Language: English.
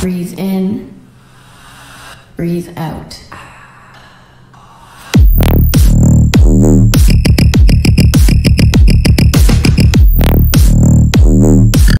Breathe in. Breathe out.